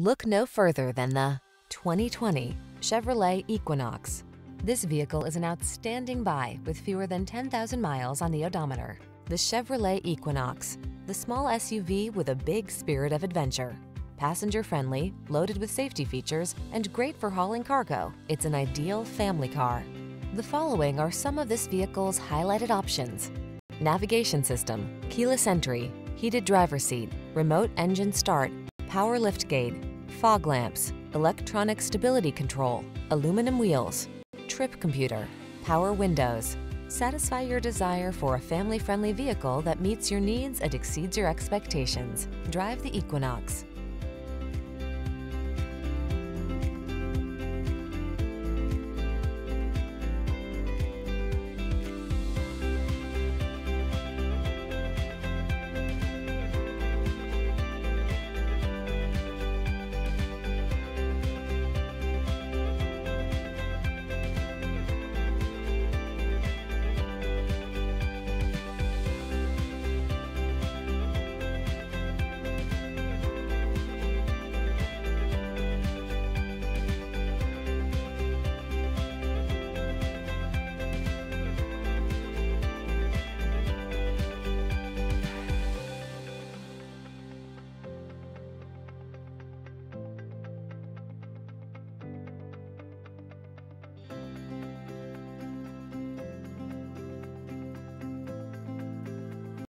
Look no further than the 2020 Chevrolet Equinox. This vehicle is an outstanding buy with fewer than 10,000 miles on the odometer. The Chevrolet Equinox, the small SUV with a big spirit of adventure. Passenger friendly, loaded with safety features, and great for hauling cargo, it's an ideal family car. The following are some of this vehicle's highlighted options. Navigation system, keyless entry, heated driver seat, remote engine start, power liftgate, fog lamps, electronic stability control, aluminum wheels, trip computer, power windows. Satisfy your desire for a family-friendly vehicle that meets your needs and exceeds your expectations. Drive the Equinox.